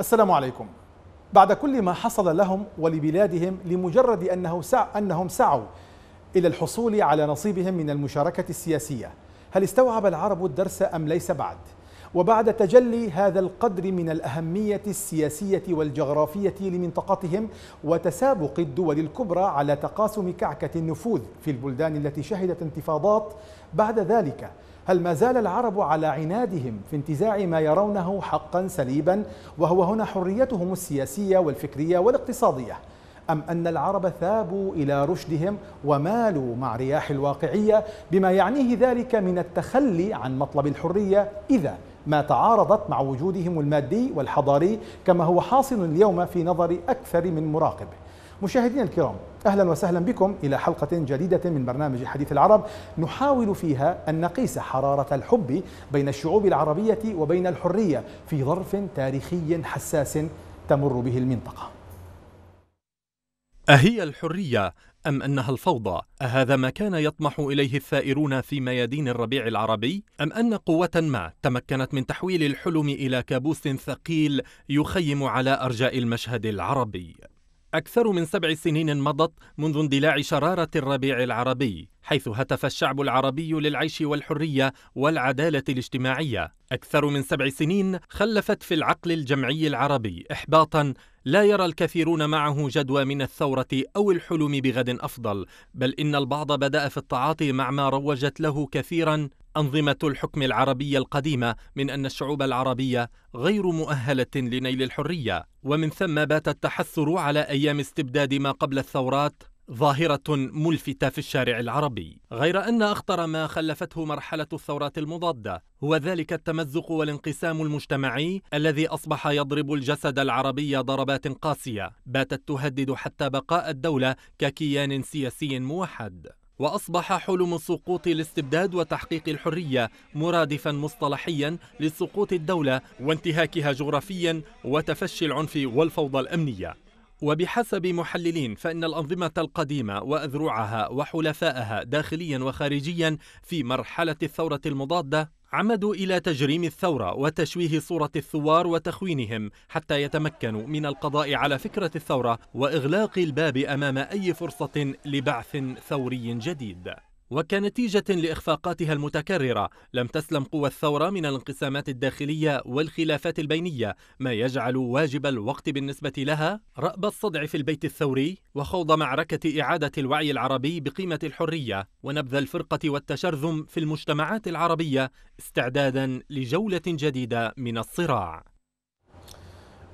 السلام عليكم بعد كل ما حصل لهم ولبلادهم لمجرد أنه سع أنهم سعوا إلى الحصول على نصيبهم من المشاركة السياسية هل استوعب العرب الدرس أم ليس بعد؟ وبعد تجلي هذا القدر من الأهمية السياسية والجغرافية لمنطقتهم وتسابق الدول الكبرى على تقاسم كعكة النفوذ في البلدان التي شهدت انتفاضات بعد ذلك هل ما زال العرب على عنادهم في انتزاع ما يرونه حقا سليبا وهو هنا حريتهم السياسية والفكرية والاقتصادية؟ أم أن العرب ثابوا إلى رشدهم ومالوا مع رياح الواقعية بما يعنيه ذلك من التخلي عن مطلب الحرية؟ إذا ما تعارضت مع وجودهم المادي والحضاري كما هو حاصل اليوم في نظر أكثر من مراقب. مشاهدينا الكرام أهلا وسهلا بكم إلى حلقة جديدة من برنامج حديث العرب نحاول فيها أن نقيس حرارة الحب بين الشعوب العربية وبين الحرية في ظرف تاريخي حساس تمر به المنطقة. أهي الحرية أم أنها الفوضى؟ أهذا ما كان يطمح إليه الثائرون في ميادين الربيع العربي؟ أم أن قوة ما تمكنت من تحويل الحلم إلى كابوس ثقيل يخيم على أرجاء المشهد العربي؟ أكثر من سبع سنين مضت منذ اندلاع شرارة الربيع العربي. حيث هتف الشعب العربي للعيش والحرية والعدالة الاجتماعية. أكثر من سبع سنين خلفت في العقل الجمعي العربي إحباطا لا يرى الكثيرون معه جدوى من الثورة أو الحلم بغد أفضل بل إن البعض بدأ في التعاطي مع ما روجت له كثيرا أنظمة الحكم العربية القديمة من أن الشعوب العربية غير مؤهلة لنيل الحرية. ومن ثم بات التحسر على أيام استبداد ما قبل الثورات ظاهرة ملفتة في الشارع العربي، غير أن أخطر ما خلفته مرحلة الثورات المضادة هو ذلك التمزق والانقسام المجتمعي الذي أصبح يضرب الجسد العربي ضربات قاسية، باتت تهدد حتى بقاء الدولة ككيان سياسي موحد. وأصبح حلم سقوط الاستبداد وتحقيق الحرية مرادفا مصطلحيا لسقوط الدولة وانتهاكها جغرافيا وتفشي العنف والفوضى الأمنية وبحسب محللين فإن الأنظمة القديمة وأذرعها وحلفائها داخليا وخارجيا في مرحلة الثورة المضادة عمدوا إلى تجريم الثورة وتشويه صورة الثوار وتخوينهم حتى يتمكنوا من القضاء على فكرة الثورة وإغلاق الباب أمام أي فرصة لبعث ثوري جديد. وكنتيجة لإخفاقاتها المتكررة لم تسلم قوى الثورة من الانقسامات الداخلية والخلافات البينية ما يجعل واجب الوقت بالنسبة لها رأب الصدع في البيت الثوري وخوض معركة إعادة الوعي العربي بقيمة الحرية ونبذ الفرقة والتشرذم في المجتمعات العربية استعدادا لجولة جديدة من الصراع.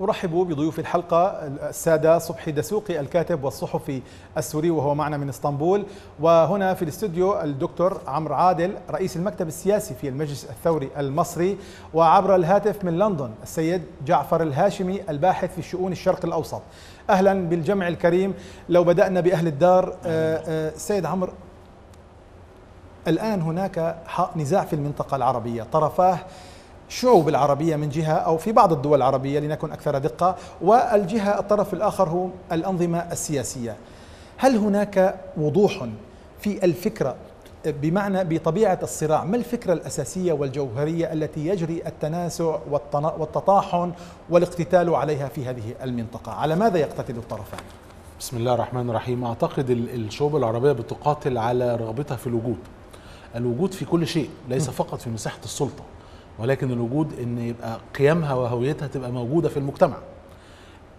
أرحب بضيوف الحلقة السادة صبحي دسوقي الكاتب والصحفي السوري وهو معنا من إسطنبول وهنا في الاستوديو الدكتور عمرو عادل رئيس المكتب السياسي في المجلس الثوري المصري وعبر الهاتف من لندن السيد جعفر الهاشمي الباحث في شؤون الشرق الأوسط. أهلا بالجمع الكريم لو بدأنا بأهل الدار سيد عمرو الآن هناك نزاع في المنطقة العربية طرفاه الشعوب العربية من جهة أو في بعض الدول العربية لنكن أكثر دقة والجهة الطرف الآخر هو الأنظمة السياسية. هل هناك وضوح في الفكرة بمعنى بطبيعة الصراع؟ ما الفكرة الأساسية والجوهرية التي يجري التناسع والتطاحن والاقتتال عليها في هذه المنطقة؟ على ماذا يقتتل الطرفان؟ بسم الله الرحمن الرحيم. أعتقد الشعوب العربية بتقاتل على رغبتها في الوجود. الوجود في كل شيء ليس فقط في مساحة السلطة. ولكن الوجود إن يبقى قيمها وهويتها تبقى موجودة في المجتمع.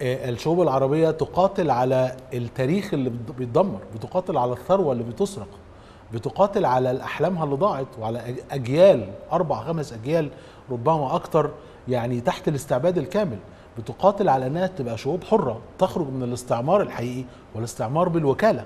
الشعوب العربية تقاتل على التاريخ اللي بيتدمر بتقاتل على الثروة اللي بتسرق بتقاتل على أحلامها اللي ضاعت وعلى أجيال أربع خمس أجيال ربما أكتر يعني تحت الاستعباد الكامل. بتقاتل على إنها تبقى شعوب حرة تخرج من الاستعمار الحقيقي والاستعمار بالوكالة.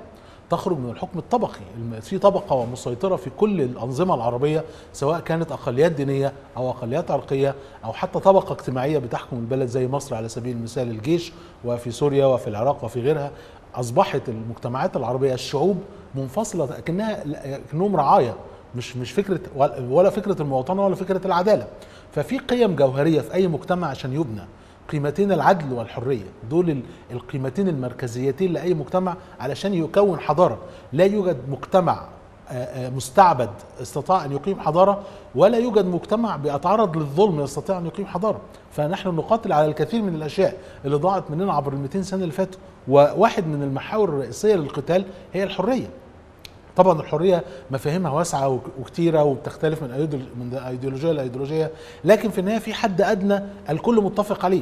تخرج من الحكم الطبقي. في طبقة مسيطرة في كل الأنظمة العربية سواء كانت أقليات دينية أو أقليات عرقية أو حتى طبقة اجتماعية بتحكم البلد زي مصر على سبيل المثال الجيش وفي سوريا وفي العراق وفي غيرها أصبحت المجتمعات العربية الشعوب منفصلة كأنها كأنهم رعاية مش مش فكرة ولا فكرة المواطنة ولا فكرة العدالة. ففي قيم جوهرية في أي مجتمع عشان يبنى. قيمتين العدل والحرية. دول القيمتين المركزيتين لأي مجتمع علشان يكون حضارة. لا يوجد مجتمع آه، مستعبد استطاع أن يقيم حضارة ولا يوجد مجتمع بيتعرض للظلم يستطيع أن يقيم حضارة. فنحن نقاتل على الكثير من الأشياء اللي ضاعت مننا عبر ال 200 سنة اللي فاتوا وواحد من المحاور الرئيسية للقتال هي الحرية. طبعا الحرية مفاهيمها واسعة وكتيرة وبتختلف من من أيديولوجية لأيديولوجية لكن في النهاية في حد أدنى الكل متفق عليه.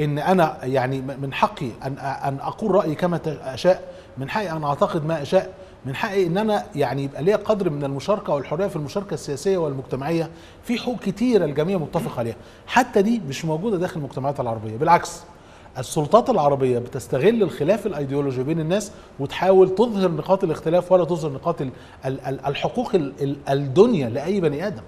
إن أنا يعني من حقي أن أن أقول رأيي كما أشاء من حقي أن أعتقد ما أشاء من حقي إن أنا يعني يبقى ليا قدر من المشاركة والحرية في المشاركة السياسية والمجتمعية. في حقوق كتيرة الجميع متفق عليها. حتى دي مش موجودة داخل المجتمعات العربية بالعكس. السلطات العربية بتستغل الخلاف الأيديولوجي بين الناس وتحاول تظهر نقاط الاختلاف ولا تظهر نقاط الحقوق الدنيا لأي بني آدم.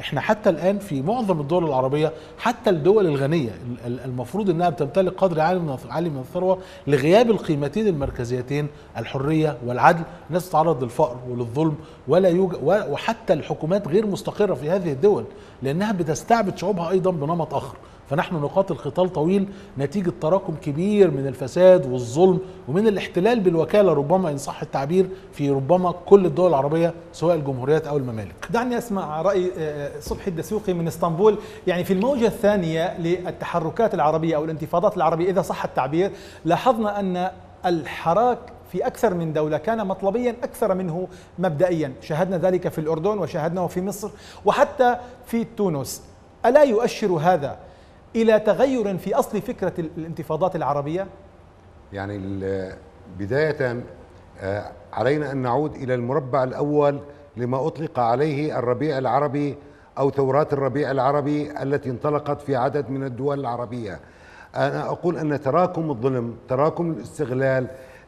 إحنا حتى الآن في معظم الدول العربية حتى الدول الغنية المفروض إنها بتمتلك قدر عالي من الثروة لغياب القيمتين المركزيتين الحرية والعدل. الناس تتعرض للفقر وللظلم ولا يوجد وحتى الحكومات غير مستقرة في هذه الدول لأنها بتستعبد شعوبها أيضا بنمط آخر. فنحن نقاتل قتال طويل نتيجة تراكم كبير من الفساد والظلم ومن الاحتلال بالوكالة ربما إن صح التعبير في ربما كل الدول العربية سواء الجمهوريات أو الممالك. دعني أسمع رأي آه، صبحي الدسوقي من إسطنبول. يعني في الموجة الثانية للتحركات العربية أو الانتفاضات العربية إذا صح التعبير لاحظنا أن الحراك في أكثر من دولة كان مطلبيا أكثر منه مبدئيا. شاهدنا ذلك في الأردن وشاهدناه في مصر وحتى في تونس. ألا يؤشر هذا إلى تغير في أصل فكرة الانتفاضات العربية؟ يعني بداية آه، علينا أن نعود إلى المربع الأول لما أطلق عليه الربيع العربي أو ثورات الربيع العربي التي انطلقت في عدد من الدول العربية. أنا أقول أن تراكم الظلم، تراكم الاستغلال،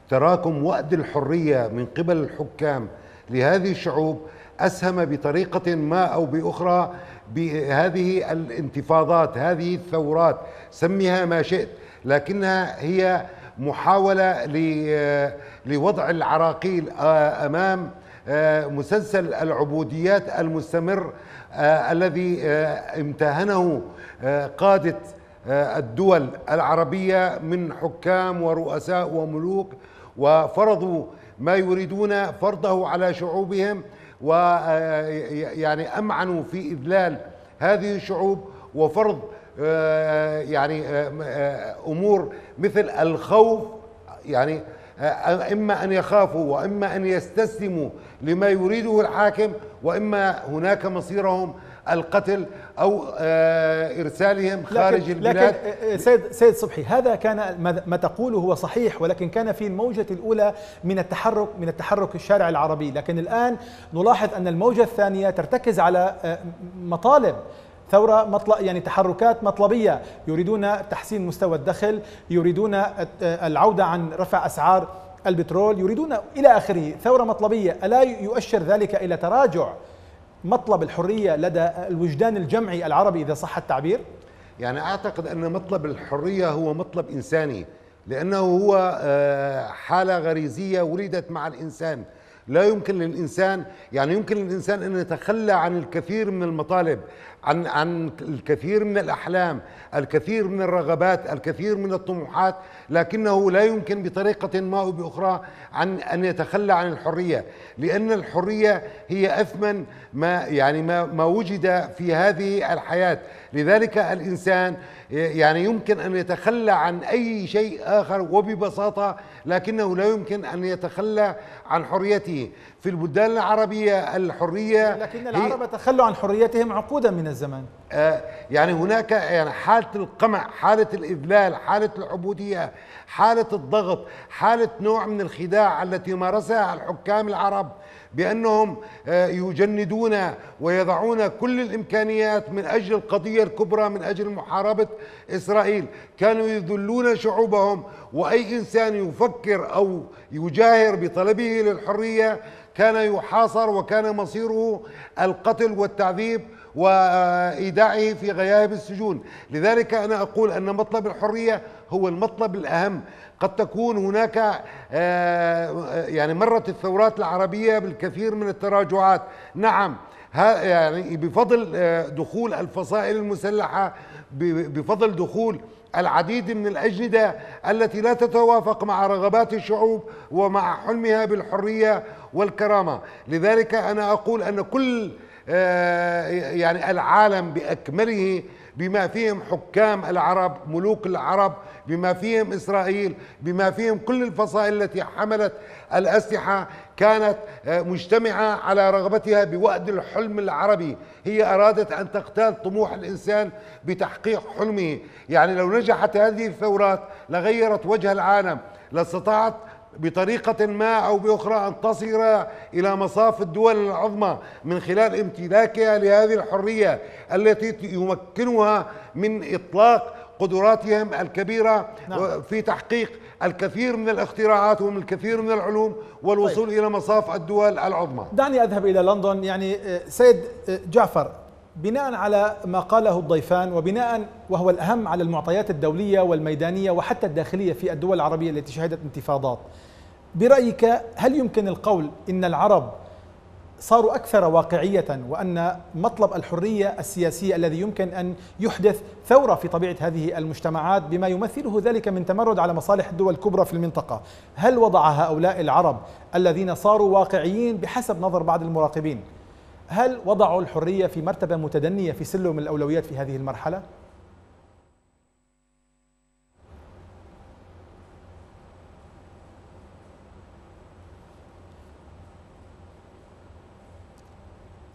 تراكم وأد الحرية من قبل الحكام لهذه الشعوب أسهم بطريقة ما أو بأخرى بهذه الانتفاضات هذه الثورات سميها ما شئت لكنها هي محاولة لوضع العراقيل أمام مسلسل العبوديات المستمر الذي امتهنه قادة الدول العربية من حكام ورؤساء وملوك وفرضوا ما يريدون فرضه على شعوبهم ويعني أمعنوا في إذلال هذه الشعوب وفرض آه، يعني آه، أمور مثل الخوف يعني آه، إما أن يخافوا وإما أن يستسلموا لما يريده الحاكم وإما هناك مصيرهم. القتل أو آه، إرسالهم خارج لكن البلاد. لكن آه، آه، سيد سيد صبحي هذا كان ما تقوله هو صحيح ولكن كان في الموجة الأولى من التحرك من التحرك الشارع العربي. لكن الآن نلاحظ أن الموجة الثانية ترتكز على مطالب ثورة مطلب يعني تحركات مطلبية. يريدون تحسين مستوى الدخل يريدون العودة عن رفع أسعار البترول يريدون إلى آخره. ثورة مطلبية ألا يؤشر ذلك إلى تراجع؟ مطلب الحرية لدى الوجدان الجمعي العربي إذا صح التعبير؟ يعني أعتقد أن مطلب الحرية هو مطلب إنساني لأنه هو آه، حالة غريزية ولدت مع الإنسان لا يمكن للإنسان يعني يمكن للإنسان أن يتخلى عن الكثير من المطالب عن عن الكثير من الأحلام، الكثير من الرغبات، الكثير من الطموحات، لكنه لا يمكن بطريقة ما أو بأخرى عن أن يتخلى عن الحرية، لأن الحرية هي أثمن ما يعني ما ما وجد في هذه الحياة، لذلك الإنسان يعني يمكن أن يتخلى عن أي شيء آخر وببساطة لكنه لا يمكن أن يتخلى عن حريته. في البلدان العربية الحرية. لكن العرب تخلوا عن حريتهم عقودا من الزمان آه يعني هناك يعني حالة القمع حالة الإذلال حالة العبودية حالة الضغط حالة نوع من الخداع التي مارسها الحكام العرب بأنهم آه، يجندون ويضعون كل الإمكانيات من أجل القضية الكبرى من أجل محاربة إسرائيل. كانوا يذلون شعوبهم وأي إنسان يفكر أو يجاهر بطلبه للحرية كان يحاصر وكان مصيره القتل والتعذيب وإيداعه في غياب السجون. لذلك أنا أقول أن مطلب الحرية هو المطلب الأهم. قد تكون هناك آه، يعني مرت الثورات العربية بالكثير من التراجعات. نعم يعني بفضل آه، دخول الفصائل المسلحة بفضل دخول العديد من الأجندة التي لا تتوافق مع رغبات الشعوب ومع حلمها بالحرية والكرامة. لذلك أنا أقول أن كل آه، يعني العالم بأكمله بما فيهم حكام العرب ملوك العرب بما فيهم إسرائيل بما فيهم كل الفصائل التي حملت الأسلحة كانت آه، مجتمعة على رغبتها بوأد الحلم العربي. هي أرادت أن تقتال طموح الإنسان بتحقيق حلمه. يعني لو نجحت هذه الثورات لغيرت وجه العالم لاستطاعت بطريقة ما أو بأخرى أن تصل إلى مصاف الدول العظمى من خلال امتلاكها لهذه الحرية التي يمكنها من إطلاق قدراتهم الكبيرة نعم. في تحقيق الكثير من الاختراعات ومن الكثير من العلوم والوصول إلى مصاف الدول العظمى. دعني أذهب إلى لندن. يعني آه، سيد آه، جعفر بناء على ما قاله الضيفان وبناء وهو الأهم على المعطيات الدولية والميدانية وحتى الداخلية في الدول العربية التي شهدت انتفاضات برأيك هل يمكن القول إن العرب صاروا أكثر واقعية وأن مطلب الحرية السياسية الذي يمكن أن يحدث ثورة في طبيعة هذه المجتمعات بما يمثله ذلك من تمرد على مصالح الدول الكبرى في المنطقة هل وضع هؤلاء العرب الذين صاروا واقعيين بحسب نظر بعض المراقبين هل وضعوا الحرية في مرتبة متدنية في سلم الأولويات في هذه المرحلة؟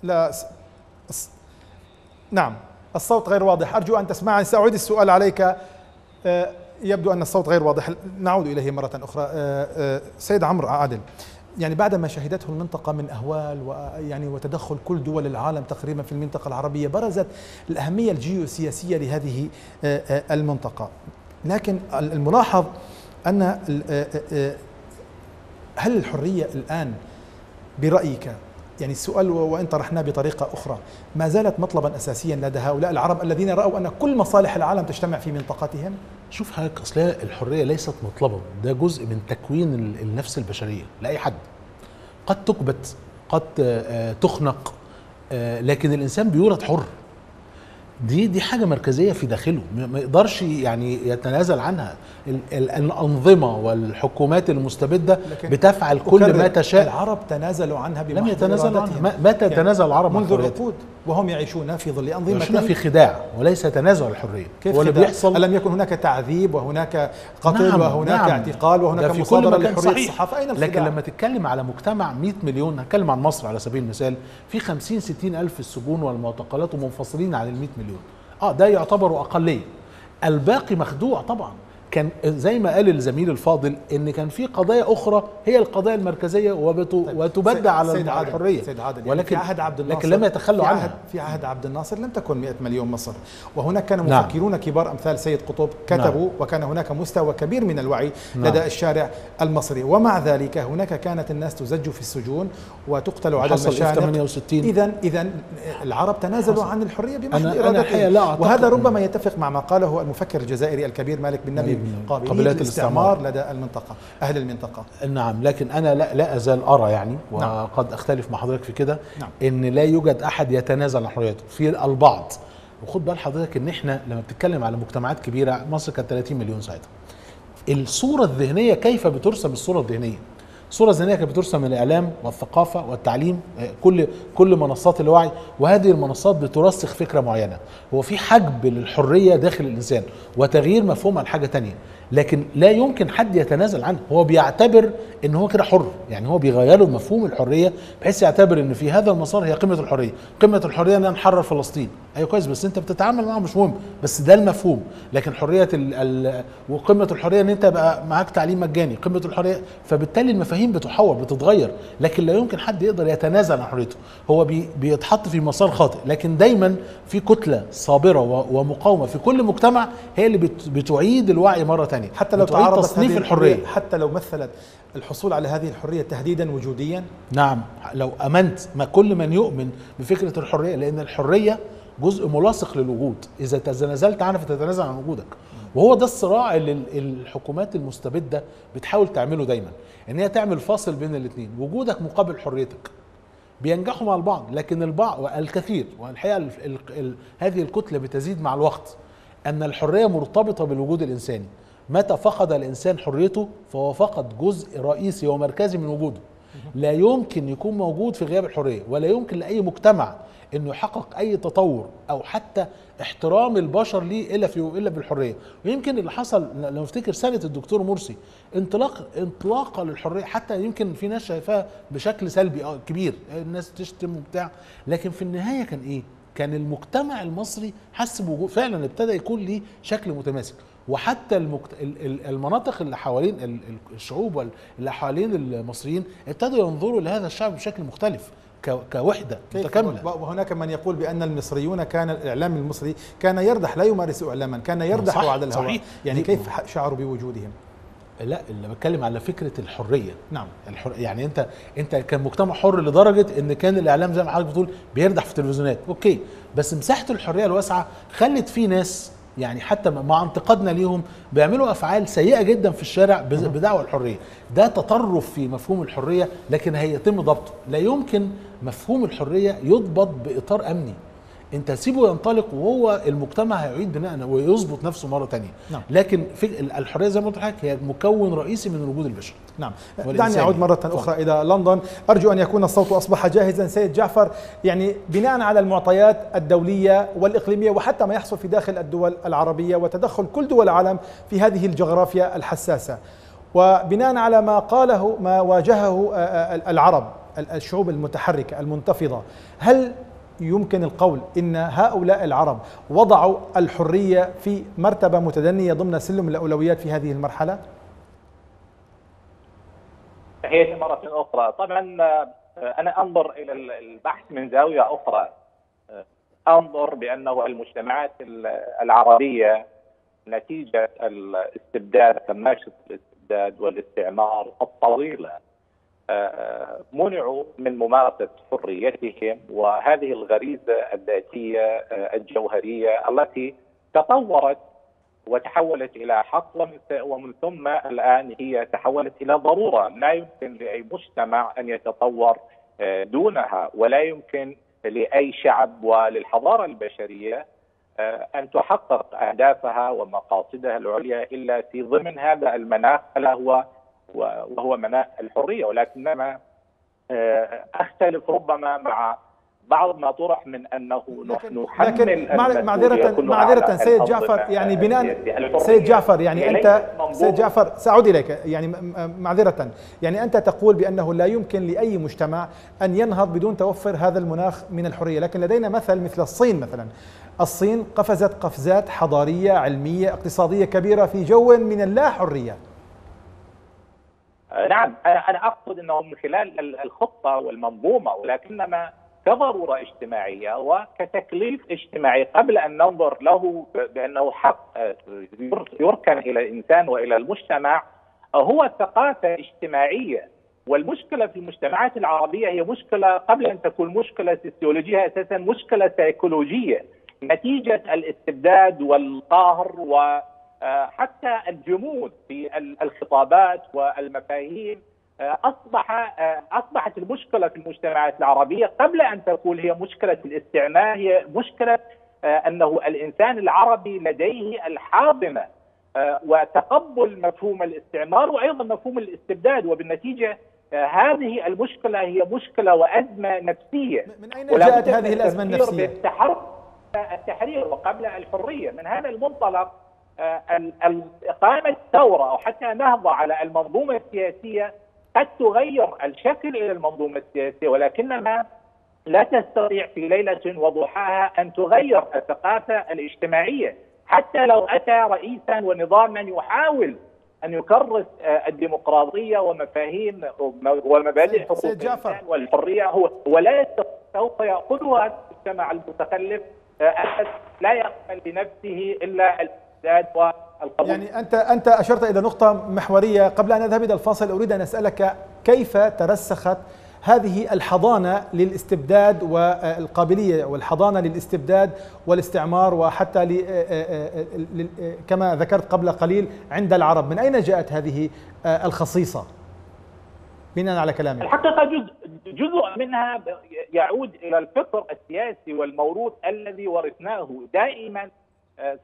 لا. نعم الصوت غير واضح. أرجو أن تسمعني. سأعيد السؤال عليك. آه، يبدو أن الصوت غير واضح. نعود إليه مرة أخرى. آه، آه، سيد عمرو عادل. يعني بعد ما شهدته المنطقة من أهوال ويعني وتدخل كل دول العالم تقريبا في المنطقة العربية برزت الأهمية الجيوسياسية لهذه المنطقة. لكن الملاحظ أن هل الحرية الآن برأيك يعني السؤال وإن طرحناه بطريقة أخرى. ما زالت مطلبا أساسيا لدى هؤلاء العرب الذين رأوا أن كل مصالح العالم تجتمع في منطقتهم شوف حضرتك أصل هي الحرية ليست مطلبا ده جزء من تكوين ال- النفس البشرية لأي حد. قد تكبت قد آه، تخنق آه، لكن الإنسان بيولد حر. دي دي حاجة مركزية في داخله ما يقدرش يعني يتنازل عنها ال- ال- الأنظمة والحكومات المستبدة بتفعل كل ما تشاء العرب تنازلوا عنها لم يتنازلوا. عنها ما- متى يعني تنازل العرب عن منذ؟ العقود وهم يعيشون في ظل يعيشون أنظمة في خداع وليس تنازع الحرية كيف هو اللي؟ بيحصل ألم يكن هناك تعذيب وهناك قتل نعم، وهناك نعم. اعتقال وهناك في كل مصادرة مكان لحرية صحيح. الصحافة أين الخداع؟ لكن لما تتكلم على مجتمع 100 مليون هتكلم عن مصر على سبيل المثال في 50 60 ألف السجون والمعتقلات ومنفصلين عن ال 100 مليون آه ده يعتبر أقلية. الباقي مخدوع طبعا. كان زي ما قال الزميل الفاضل إن كان في قضايا أخرى هي القضايا المركزية. طيب، وتبدى سيد- على سيد الحرية سيد عادل يعني ولكن في عهد عبد الناصر لكن لم يتخلوا في عنها في عهد عبد الناصر لم تكن 100 مليون مصر وهناك كان نعم. مفكرون كبار أمثال سيد قطب كتبوا نعم. وكان هناك مستوى كبير من الوعي نعم. لدى الشارع المصري ومع ذلك هناك كانت الناس تزج في السجون وتقتل على حصل المشانق 68 اذا اذا العرب تنازلوا عن الحرية بمحض إرادتهم وهذا ربما يتفق مع ما قاله المفكر الجزائري الكبير مالك بن نبي نبي. قابلية الاستعمار. لدى المنطقة أهل المنطقة نعم لكن أنا لا, لا أزال أرى يعني نعم. وقد أختلف مع حضرتك في كده نعم. إن لا يوجد أحد يتنازل عن حريته في البعض وخد بال حضرتك إن إحنا لما بتتكلم على مجتمعات كبيرة مصر كانت 30 مليون ساعتها الصورة الذهنية كيف بترسم الصورة الذهنية الصورة الذهنيه كانت بترسم من الإعلام والثقافة والتعليم آه، كل كل منصات الوعي وهذه المنصات بترسخ فكرة معينة. هو في حجب للحرية داخل الإنسان وتغيير مفهوم عن حاجة تانية. لكن لا يمكن حد يتنازل عنه. هو بيعتبر إن هو كده حر. يعني هو بيغير له مفهوم الحرية بحيث يعتبر إن في هذا المسار هي قمة الحرية. قمة الحرية ان نحرر فلسطين. أيوه كويس بس أنت بتتعامل معه مش مهم بس ده المفهوم. لكن حرية ال ال وقمة الحرية إن أنت بقى معاك تعليم مجاني قمة الحرية فبالتالي المفاهيم بتحور بتتغير. لكن لا يمكن حد يقدر يتنازل عن حريته. هو بي بيتحط في مسار خاطئ. لكن دايما في كتلة صابرة ومقاومة في كل مجتمع هي اللي بت بتعيد الوعي مرة ثانية حتى لو تعرضت تصنيف هذه الحرية. حتى لو مثلت الحصول على هذه الحرية تهديدا وجوديا. نعم. لو أمنت ما كل من يؤمن بفكرة الحرية لأن الحرية جزء ملاصق للوجود. إذا تنازلت عنها فتتنازل عن وجودك. وهو ده الصراع اللي ال- الحكومات المستبدة بتحاول تعمله دايما. إن هي تعمل فاصل بين الاثنين وجودك مقابل حريتك. بينجحوا مع البعض. لكن البعض الكثير والحقيقة ال ال ال هذه الكتلة بتزيد مع الوقت. أن الحرية مرتبطة بالوجود الإنساني. متى فقد الإنسان حريته فهو فقد جزء رئيسي ومركزي من وجوده. لا يمكن يكون موجود في غياب الحرية ولا يمكن لأي مجتمع إنه يحقق أي تطور أو حتى احترام البشر ليه إلا في إلا بالحريه ويمكن اللي حصل لو نفتكر سنة الدكتور مرسي انطلاق انطلاقة للحرية حتى يمكن في ناس شايفاها بشكل سلبي آه كبير الناس تشتم وبتاع لكن في النهاية كان إيه؟ كان المجتمع المصري حس بوجود فعلا ابتدى يكون ليه شكل متماسك. وحتى المكت... المناطق اللي حوالين الشعوب اللي حوالين المصريين ابتدوا ينظروا لهذا الشعب بشكل مختلف كوحدة متكاملة. وهناك من يقول بأن المصريون كان الإعلام المصري كان يردح لا يمارس إعلاما كان يردح على الهواء صحيح. يعني كيف شعروا بوجودهم؟ لا اللي بتكلم على فكرة الحرية. نعم. الحر يعني أنت أنت كان مجتمع حر لدرجة إن كان الإعلام زي ما حضرتك بتقول بيردح في التلفزيونات. أوكي. بس مساحة الحرية الواسعة خلت في ناس يعني حتى مع انتقادنا ليهم بيعملوا أفعال سيئة جدا في الشارع بدعوى الحرية. ده تطرف في مفهوم الحرية لكن هيتم ضبطه. لا يمكن مفهوم الحرية يضبط بإطار أمني. انت سيبه ينطلق وهو المجتمع هيعيد بناء ويظبط نفسه مرة تانية. نعم. لكن في الحرية زي ما قلت لحضرتك هي مكون رئيسي من الوجود البشري. نعم. دعني أعود مرة أخرى إلى لندن. أرجو أن يكون الصوت أصبح جاهزا. سيد جعفر يعني بناء على المعطيات الدولية والإقليمية وحتى ما يحصل في داخل الدول العربية وتدخل كل دول العالم في هذه الجغرافيا الحساسة. وبناء على ما قاله ما واجهه العرب الشعوب المتحركة المنتفضة هل يمكن القول إن هؤلاء العرب وضعوا الحرية في مرتبة متدنية ضمن سلم الأولويات في هذه المرحلة؟ تحياتي مرة أخرى. طبعا أنا أنظر إلى البحث من زاوية أخرى. أنظر بأنه المجتمعات العربية نتيجة الاستبداد كماشة الاستبداد والاستعمار الطويلة. منعوا من ممارسة حريتهم وهذه الغريزة الذاتية الجوهرية التي تطورت وتحولت إلى حق ومن ثم الآن هي تحولت إلى ضرورة. لا يمكن لأي مجتمع أن يتطور دونها ولا يمكن لأي شعب وللحضارة البشرية أن تحقق أهدافها ومقاصدها العليا إلا في ضمن هذا المناخ ألا هو وهو مناخ الحرية ولكنما أختلف ربما مع بعض ما طرح من أنه لكن لكن معذره معذرة سيد جعفر يعني بناء سيد جعفر يعني انت سيد جعفر سأعود إليك يعني معذرة. يعني أنت تقول بأنه لا يمكن لأي مجتمع أن ينهض بدون توفر هذا المناخ من الحرية لكن لدينا مثل مثل الصين مثلا. الصين قفزت قفزات حضارية علمية اقتصادية كبيرة في جو من اللا حريه نعم أنا أقصد إنه من خلال الخطة والمنظومة ولكنما كضرورة اجتماعية وكتكليف اجتماعي قبل أن ننظر له بأنه حق يركن إلى الإنسان وإلى المجتمع. هو ثقافة اجتماعية والمشكلة في المجتمعات العربية هي مشكلة قبل أن تكون مشكلة سيسيولوجية أساسا مشكلة سيكولوجية. نتيجة الإستبداد والقهر وحتى الجمود في الخطابات والمفاهيم أصبح أصبحت المشكلة في المجتمعات العربية قبل أن تكون هي مشكلة الاستعمار هي مشكلة أنه الإنسان العربي لديه الحاضنة وتقبل مفهوم الاستعمار وأيضا مفهوم الاستبداد وبالنتيجة هذه المشكلة هي مشكلة وأزمة نفسية من أين جاءت هذه الأزمة النفسية؟ التحرير وقبل الحرية من هذا المنطلق إقامة ثوره أو حتى نهضة على المنظومة السياسية قد تغير الشكل إلى المنظومة السياسية ولكنها لا تستطيع في ليلة وضحاها أن تغير الثقافة الاجتماعية. حتى لو أتى رئيسا ونظاما يحاول أن يكرس الديمقراطية ومفاهيم ومبادئ حقوق الانسان والحرية هو ولا سوف يأخذها المجتمع المتخلف لا يقبل بنفسه إلا الاستبداد والقبول. يعني أنت أنت أشرت إلى نقطة محورية. قبل أن أذهب إلى الفاصل أريد أن أسألك كيف ترسخت هذه الحضانة للاستبداد والقابلية والحضانة للاستبداد والاستعمار وحتى كما ذكرت قبل قليل عند العرب. من أين جاءت هذه الخصيصة؟ بناء على كلامك. الحقيقة جزء جزء منها يعود إلى الفكر السياسي والموروث الذي ورثناه دائما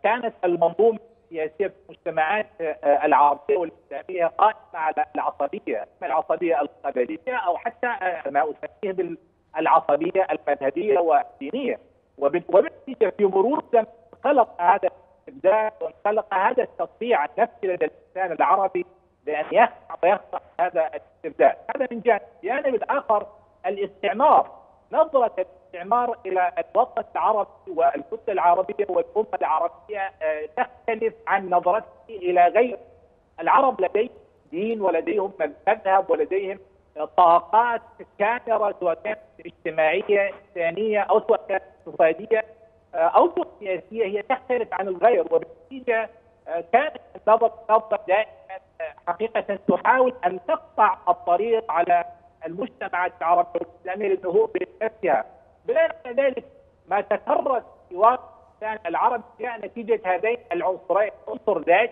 كانت المنظومة السياسية في المجتمعات العربية والإسلامية قائمة على العصبية، العصبية القبلية أو حتى ما أسميه بالعصبية المذهبية والدينية، وبالنتيجة في مرور الزمن خلق هذا الاستبداد وانخلق هذا التطبيع النفسي لدى الإنسان العربي بأن يخضع ويخضع هذا الاستبداد، هذا من جانب، الجانب الآخر الاستعمار، نظرة الاستعمار إلى الوطن العربي والكتله العربية والأمة العربية تختلف عن نظرته إلى غير. العرب لديهم دين ولديهم مذهب ولديهم طاقات كامرة سواء كانت اجتماعية إنسانية أو سواء كانت اقتصاديه أو سواء سياسية. هي تختلف عن الغير وبالنتيجه كانت النظره دائما حقيقة تحاول أن تقطع الطريق على المجتمعات العربية والإسلامية للنهوض بنفسها على ذلك ما تكرر في واقع العربي جاء نتيجة هذين العنصرين عنصر ذات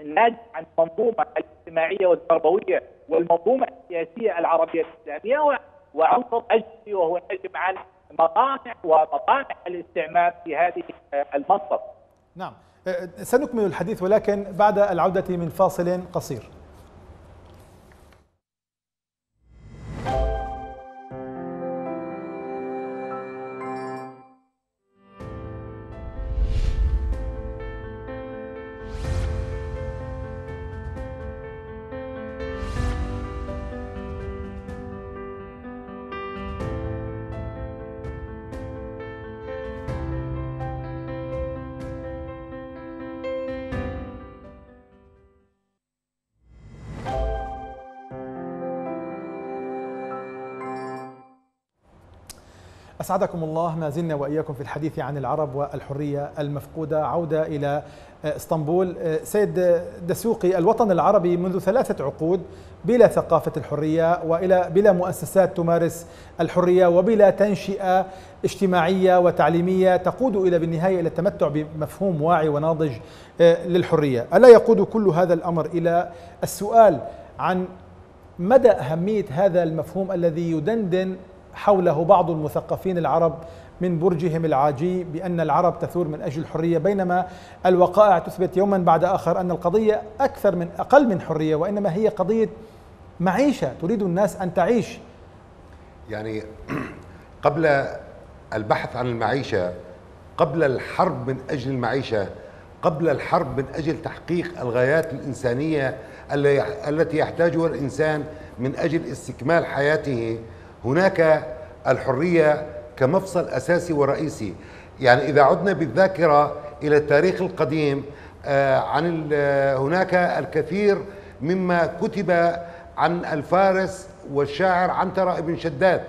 الناتج عن المنظومة الاجتماعية والتربوية والمنظومة السياسية العربية الإسلامية وعنصر أجنبي وهو الناتج عن مطامع ومطامع الاستعمار في هذه المنطقة. نعم سنكمل الحديث ولكن بعد العودة من فاصل قصير. أسعدكم الله ما زلنا وإياكم في الحديث عن العرب والحرية المفقودة. عودة إلى إسطنبول. سيد دسوقي الوطن العربي منذ ثلاثة عقود بلا ثقافة الحرية وإلى بلا مؤسسات تمارس الحرية وبلا تنشئة اجتماعية وتعليمية تقود إلى بالنهاية إلى التمتع بمفهوم واعي وناضج للحرية. ألا يقود كل هذا الأمر إلى السؤال عن مدى أهمية هذا المفهوم الذي يدندن حوله بعض المثقفين العرب من برجهم العاجي بأن العرب تثور من أجل الحرية بينما الوقائع تثبت يوما بعد آخر أن القضية أكثر من أقل من حرية وإنما هي قضية معيشة تريد الناس أن تعيش. يعني قبل البحث عن المعيشة قبل الحرب من أجل المعيشة قبل الحرب من أجل تحقيق الغايات الإنسانية التي يحتاجها الإنسان من أجل استكمال حياته هناك الحرية كمفصل أساسي ورئيسي. يعني إذا عدنا بالذاكرة إلى التاريخ القديم عن هناك الكثير مما كتب عن الفارس والشاعر عنترة ابن شداد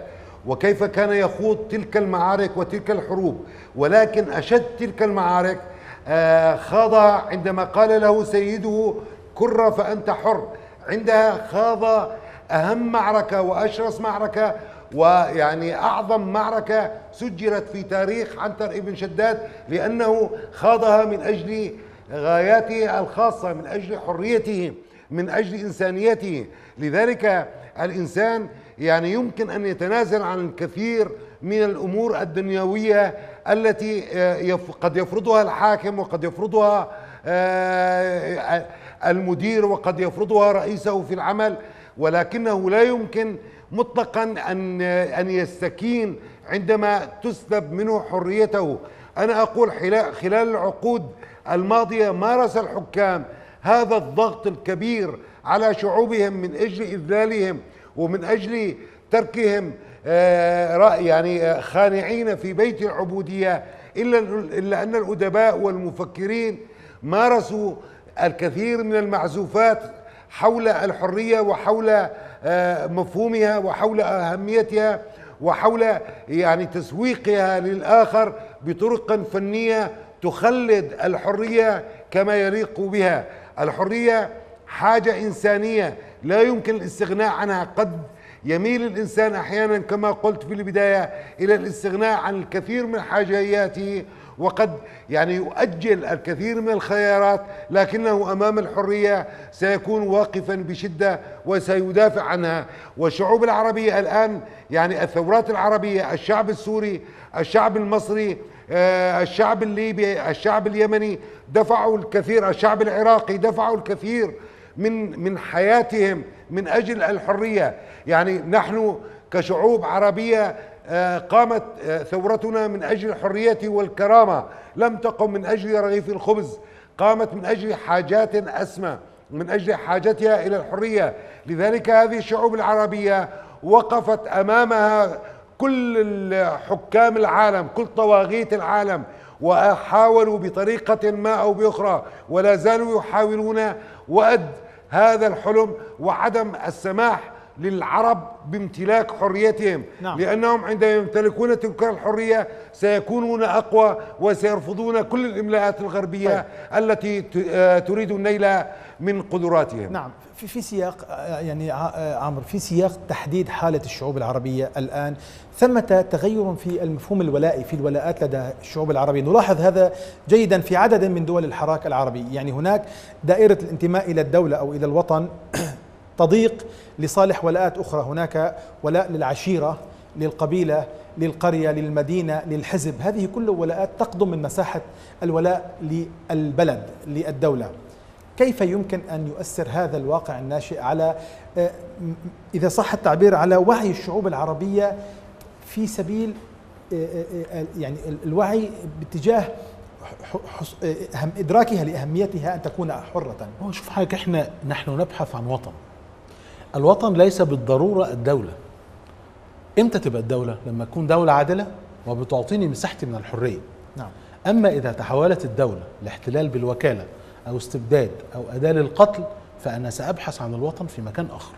وكيف كان يخوض تلك المعارك وتلك الحروب. ولكن أشد تلك المعارك خاضها عندما قال له سيده كر فأنت حر. عندها خاض أهم معركة وأشرس معركة ويعني أعظم معركة سجلت في تاريخ عنتر ابن شداد لأنه خاضها من أجل غاياته الخاصة من أجل حريته من أجل إنسانيته. لذلك الإنسان يعني يمكن أن يتنازل عن الكثير من الأمور الدنيوية التي قد يفرضها الحاكم وقد يفرضها المدير وقد يفرضها رئيسه في العمل. ولكنه لا يمكن مطلقا أن أن يستكين عندما تسلب منه حريته. أنا أقول خلال العقود الماضية مارس الحكام هذا الضغط الكبير على شعوبهم من أجل إذلالهم ومن أجل تركهم يعني خانعين في بيت العبودية. إلا إلا أن الأدباء والمفكرين مارسوا الكثير من المعزوفات حول الحرية وحول مفهومها وحول أهميتها وحول يعني تسويقها للآخر بطرق فنية تخلد الحرية كما يليق بها. الحرية حاجة إنسانية لا يمكن الاستغناء عنها. قد يميل الإنسان أحيانا كما قلت في البداية إلى الاستغناء عن الكثير من حاجياته وقد يعني يؤجل الكثير من الخيارات لكنه أمام الحرية سيكون واقفا بشدة وسيدافع عنها. والشعوب العربية الآن يعني الثورات العربية الشعب السوري الشعب المصري آه، الشعب الليبي الشعب اليمني دفعوا الكثير الشعب العراقي دفعوا الكثير من من حياتهم من أجل الحرية. يعني نحن كشعوب عربية قامت آه، ثورتنا من أجل الحرية والكرامة لم تقم من أجل رغيف الخبز قامت من أجل حاجات أسمى من أجل حاجتها إلى الحرية. لذلك هذه الشعوب العربية وقفت أمامها كل حكام العالم كل طواغيت العالم وحاولوا بطريقة ما أو بأخرى ولا زالوا يحاولون وأد هذا الحلم وعدم السماح للعرب بامتلاك حريتهم نعم. لأنهم عندما يمتلكون تلك الحرية سيكونون أقوى وسيرفضون كل الإملاءات الغربية طيب. التي آه، تريد النيل من قدراتهم نعم في في سياق آه، يعني آه، عمرو في سياق تحديد حالة الشعوب العربية الآن ثمة تغير في المفهوم الولائي في الولاءات لدى الشعوب العربية نلاحظ هذا جيدا في عدد من دول الحراك العربي يعني هناك دائرة الانتماء إلى الدولة أو إلى الوطن تضيق لصالح ولاءات أخرى. هناك ولاء للعشيرة للقبيلة للقرية للمدينة للحزب. هذه كل ولاءات تقضم من مساحة الولاء للبلد للدولة. كيف يمكن أن يؤثر هذا الواقع الناشئ على آه، إذا صح التعبير على وعي الشعوب العربية في سبيل آه، آه، يعني الوعي باتجاه إدراكها لأهميتها أن تكون حرة؟ هو شوف حضرتك إحنا نحن نبحث عن وطن. الوطن ليس بالضرورة الدولة. إمتى تبقى الدولة؟ لما تكون دولة عادلة وبتعطيني مساحتي من الحرية. نعم. أما إذا تحولت الدولة لاحتلال بالوكالة أو استبداد أو أداة للقتل فأنا سأبحث عن الوطن في مكان آخر.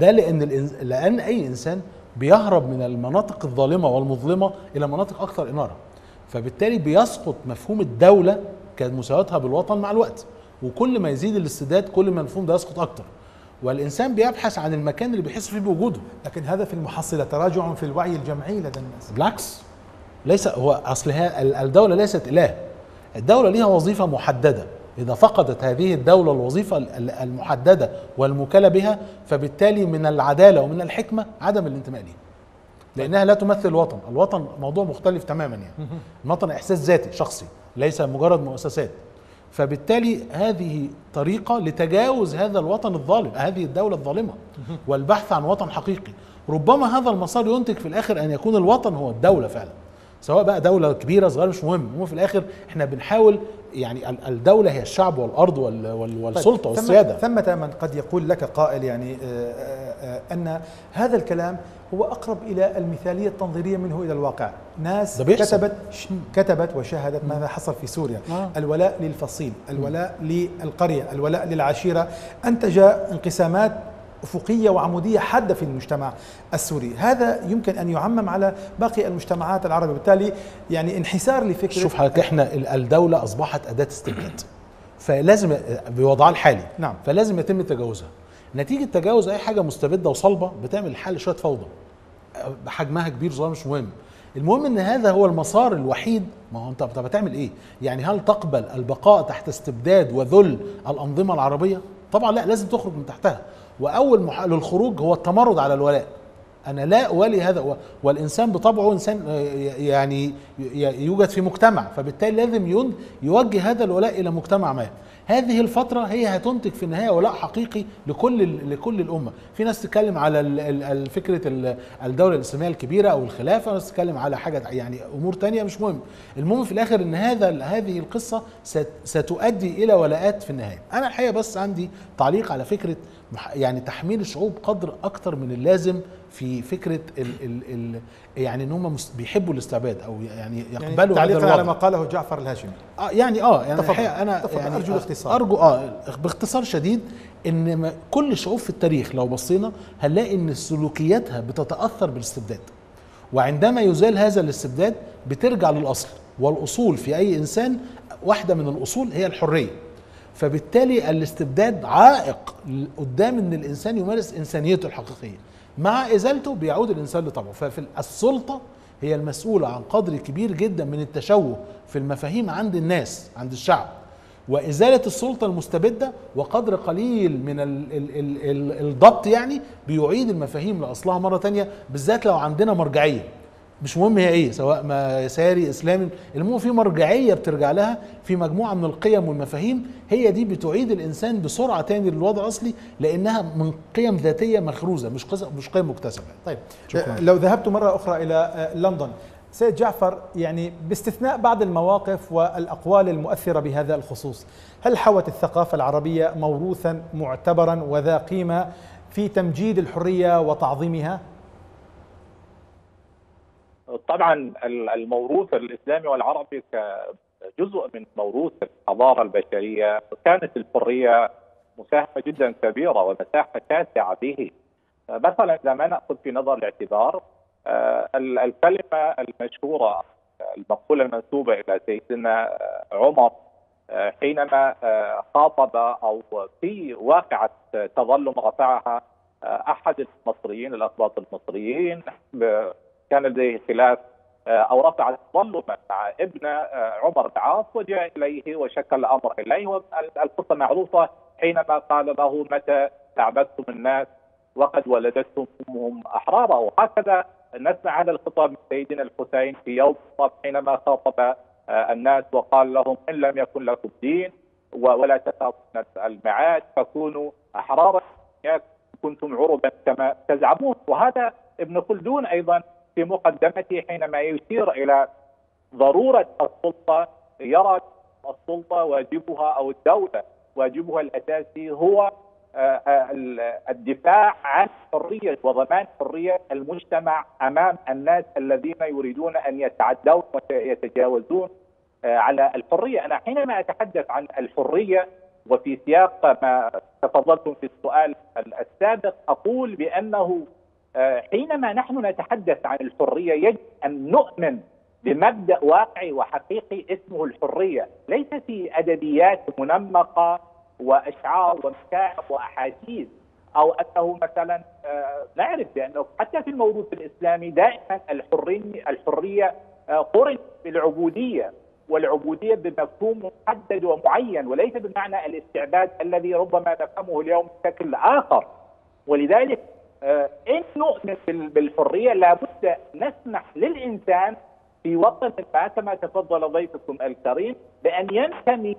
ده لأن الإنز... لأن أي إنسان بيهرب من المناطق الظالمة والمظلمة إلى مناطق أكثر إنارة. فبالتالي بيسقط مفهوم الدولة كمساواتها بالوطن مع الوقت. وكل ما يزيد الاستبداد كل ما المفهوم ده يسقط أكتر. والإنسان بيبحث عن المكان اللي بيحس فيه بوجوده لكن هذا في المحصلة تراجع في الوعي الجمعي لدى الناس. بالعكس. ليس هو أصل الدولة ليست إله. الدولة ليها وظيفة محددة. إذا فقدت هذه الدولة الوظيفة المحددة والمكلة بها فبالتالي من العدالة ومن الحكمة عدم الانتماء ليها. لأنها لا تمثل الوطن. الوطن موضوع مختلف تماما يعني. الوطن إحساس ذاتي شخصي ليس مجرد مؤسسات. فبالتالي هذه طريقة لتجاوز هذا الوطن الظالم هذه الدولة الظالمة والبحث عن وطن حقيقي. ربما هذا المسار ينتج في الآخر أن يكون الوطن هو الدولة فعلا. سواء بقى دولة كبيرة صغيرة مش مهم هو في الآخر إحنا بنحاول يعني الدولة هي الشعب والأرض والسلطة طيب والسيادة. ثمة من قد يقول لك قائل يعني آه، آه، آه، أن هذا الكلام هو أقرب إلى المثالية التنظيرية منه إلى الواقع. ناس كتبت كتبت وشاهدت ماذا حصل في سوريا. آه. الولاء للفصيل الولاء للقرية الولاء للعشيرة. أنتج انقسامات أفقية وعمودية حادة في المجتمع السوري، هذا يمكن أن يعمم على باقي المجتمعات العربية، بالتالي يعني انحسار لفكرة شوف حضرتك إحنا الدولة أصبحت أداة استبداد. فلازم بوضعها الحالي. نعم. فلازم يتم تجاوزها. نتيجة تجاوز أي حاجة مستبدة وصلبة بتعمل الحل شوية فوضى. حجمها كبير صغير مش مهم. المهم إن هذا هو المسار الوحيد ما هو انت طب هتعمل إيه؟ يعني هل تقبل البقاء تحت استبداد وذل الأنظمة العربية؟ طبعا لا لازم تخرج من تحتها وأول محل للخروج هو التمرد على الولاء أنا لا اولي هذا والإنسان بطبعه إنسان آه، يعني يوجد في مجتمع فبالتالي لازم يوجه هذا الولاء إلى مجتمع ما هذه الفترة هي هتنتج في النهاية ولاء حقيقي لكل لكل الأمة، في ناس تتكلم على فكرة الدولة الإسلامية الكبيرة أو الخلافة، وناس تتكلم على حاجة يعني أمور تانية مش مهم، المهم في الآخر إن هذا هذه القصة ستؤدي إلى ولاءات في النهاية، أنا الحقيقة بس عندي تعليق على فكرة يعني تحميل الشعوب قدر أكتر من اللازم في فكرة ال ال ال يعني إن هم بيحبوا الاستعباد أو يعني يقبلوا يعني تعليقا على ما قاله جعفر الهاشمي. آه يعني آه يعني الحقيقة أنا يعني أرجو الاختصار. أرجو آه باختصار شديد إن كل الشعوب في التاريخ لو بصينا هنلاقي إن سلوكياتها بتتأثر بالاستبداد. وعندما يزال هذا الاستبداد بترجع للأصل. والأصول في أي إنسان واحدة من الأصول هي الحرية. فبالتالي الاستبداد عائق قدام إن الإنسان يمارس إنسانيته الحقيقية. مع إزالته بيعود الإنسان لطبعه. ففي السلطة هي المسؤولة عن قدر كبير جدا من التشوه في المفاهيم عند الناس عند الشعب. وإزالة السلطة المستبدة وقدر قليل من ال ال ال ال الضبط يعني بيعيد المفاهيم لأصلها مرة تانية بالذات لو عندنا مرجعية. مش مهم هي إيه سواء ما يساري إسلامي المهم في مرجعية بترجع لها في مجموعة من القيم والمفاهيم هي دي بتعيد الإنسان بسرعة تاني للوضع الاصلي لأنها من قيم ذاتية مخروزة مش مش قيم مكتسبة طيب شكراً. لو ذهبت مرة أخرى إلى آه، لندن سيد جعفر يعني باستثناء بعض المواقف والأقوال المؤثرة بهذا الخصوص هل حوت الثقافة العربية موروثا معتبرا وذا قيمة في تمجيد الحرية وتعظيمها؟ طبعا ال- الموروث الإسلامي والعربي كجزء من موروث الحضارة البشرية كانت الحرية مساهمة جدا كبيرة ومساحة شاسعه به. مثلا إذا ما نأخذ في نظر الاعتبار آه، ال- الكلمة المشهورة المقولة المنسوبة إلى سيدنا آه، عمر آه، حينما خاطب أو في واقعة تظلم رفعها أحد المصريين الاسباط المصريين كان لديه خلاف آه، أو رفع تظلما مع ابن آه، عمر بن العاص وجاء إليه وشكل الأمر إليه والقصة معروفة حينما قال له متى تعبدتم الناس؟ وقد ولدتهم أمهم أحرارا. وهكذا نسمع هذا الخطاب من سيدنا الحسين في يوم حينما خاطب آه، الناس وقال لهم إن لم يكن لكم دين ولا تخافون المعاد فكونوا أحرارا كنتم عربا كما تزعمون. وهذا ابن خلدون أيضا في مقدمته حينما يشير إلى ضرورة السلطة يرى السلطة واجبها أو الدولة واجبها الأساسي هو آه، آه، ال- الدفاع عن حرية وضمان حرية المجتمع أمام الناس الذين يريدون أن يتعدون ويتجاوزون آه، على الحرية، أنا حينما أتحدث عن الحرية وفي سياق ما تفضلتم في السؤال السابق أقول بأنه حينما نحن نتحدث عن الحرية يجب أن نؤمن بمبدأ واقعي وحقيقي اسمه الحرية، ليس في أدبيات منمقة وأشعار ومشاعر وأحاسيس أو أنه مثلا آه، نعرف بأنه حتى في الموروث الإسلامي دائما الحرية الحرية آه، قرنت بالعبودية والعبودية بمفهوم محدد ومعين وليس بمعنى الاستعباد الذي ربما نفهمه اليوم بشكل آخر. ولذلك آه، إن نؤمن بال- بالحرية لابد نسمح للإنسان في وطن ما كما تفضل ضيفكم الكريم بأن ينتمي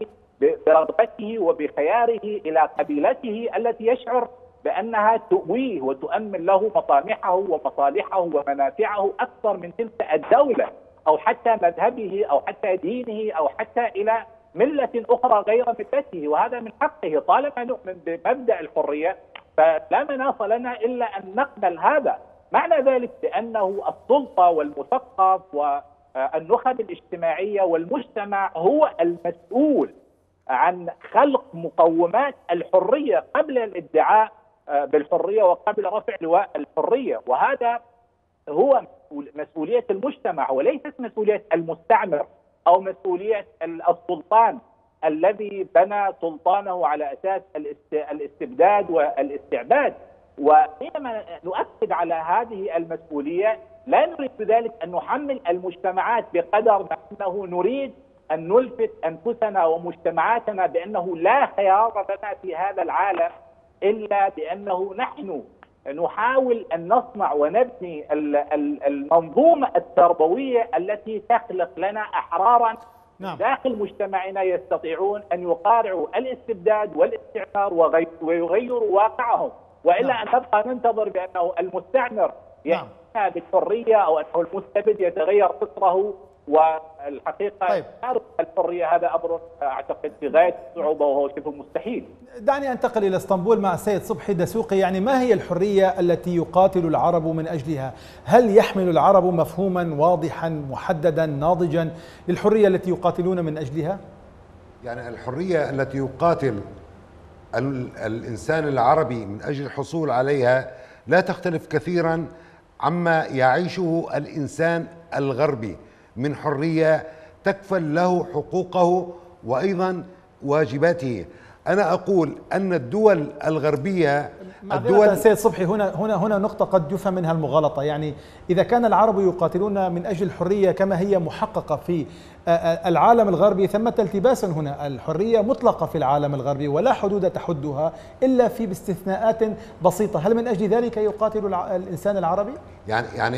برغبته وبخياره إلى قبيلته التي يشعر بأنها تؤويه وتؤمن له مطامحه ومصالحه ومنافعه أكثر من تلك الدولة أو حتى مذهبه أو حتى دينه أو حتى إلى ملة أخرى غير ملته وهذا من حقه. طالما نؤمن بمبدأ الحرية فلا مناص لنا إلا أن نقبل هذا. معنى ذلك بأنه السلطة والمثقف والنخب الاجتماعية والمجتمع هو المسؤول عن خلق مقومات الحرية قبل الادعاء بالحرية وقبل رفع لواء الحرية. وهذا هو مسؤول- مسؤولية المجتمع وليست مسؤولية المستعمر أو مسؤولية ال- السلطان. الذي بنى سلطانه على أساس الاست- الاستبداد والاستعباد. وحينما نؤكد على هذه المسؤولية لا نريد بذلك أن نحمل المجتمعات بقدر ما إنه نريد أن نلفت أنفسنا ومجتمعاتنا بأنه لا خيار لنا في هذا العالم إلا بأنه نحن نحاول أن نصنع ونبني ال- ال- المنظومة التربوية التي تخلق لنا أحرارا نعم. داخل مجتمعنا يستطيعون أن يقارعوا الاستبداد والاستعمار ويغيروا واقعهم وإلا نعم. أن نبقى ننتظر بأنه المستعمر نعم. يأتينا بالحرية أو أنه المستبد يتغير فطره والحقيقة طيب. الحرية هذا أمر أعتقد في غاية الصعوبه وهو شبه مستحيل دعني أنتقل إلى إسطنبول مع السيد صبحي دسوقي يعني ما هي الحرية التي يقاتل العرب من أجلها؟ هل يحمل العرب مفهوما واضحا محددا ناضجا للحرية التي يقاتلون من أجلها؟ يعني الحرية التي يقاتل ال- الإنسان العربي من أجل الحصول عليها لا تختلف كثيرا عما يعيشه الإنسان الغربي من حرية تكفل له حقوقه وأيضا واجباته. أنا أقول أن الدول الغربية الدول سيد صبحي هنا هنا هنا نقطة قد يفهم منها المغالطة يعني إذا كان العرب يقاتلون من أجل الحرية كما هي محققة في العالم الغربي ثمة التباس هنا الحرية مطلقة في العالم الغربي ولا حدود تحدها إلا في باستثناءات بسيطة هل من أجل ذلك يقاتل الإنسان العربي؟ يعني يعني